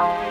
Música